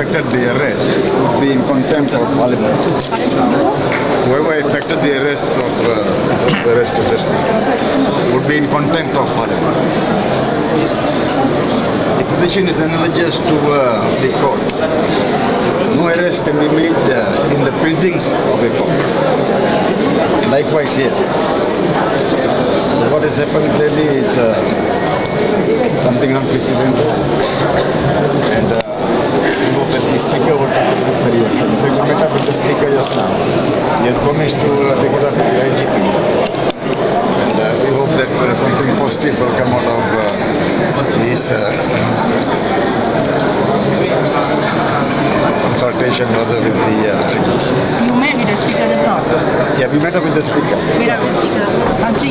effected the arrest would be in contempt of parliament. Whoever effected the arrest of uh, the arrest of this would be in contempt of parliament. The position is analogous to uh, the court. No arrest can be made uh, in the precincts of a court. Likewise here. So what has happened clearly is uh, something unprecedented. And we hope that the speaker will take this very well. In fact, we met up with the speaker just now. He has promised to take it up with the IGP. And uh, we hope that uh, something positive will come out of uh, this uh, consultation rather with the... Uh, You met with the speaker just now. yeah, we met up with the speaker. Met up with the speaker. Yeah?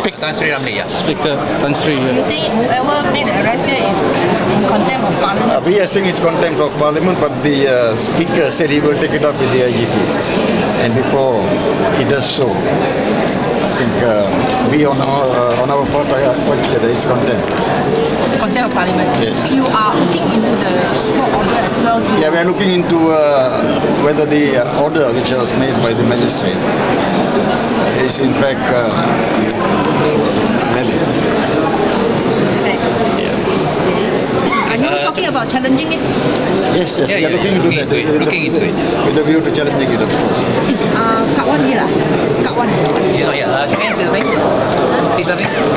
Speak Tan Sri Ramli, yeah. Speaker Tan Sri. You think whoever made the arrest here is in contempt of Uh, parliament? we are saying it's contempt of parliament, but the uh, speaker said he will take it up with the IGP. And before he does so, I think uh, we on our, uh, on our part are quite clear that it's contempt. Contempt of parliament. Yes. You are looking into the court order as well. Yeah, we are looking into uh, whether the uh, order which was made by the magistrate is in fact about challenging it? Yes, yes, Yeah, we are yeah, looking yeah, into looking that. into it, looking into it. With a view to challenging it, of course. Uh, kat one here lah. Kat one. You know, yeah. Uh, can I answer something? See something?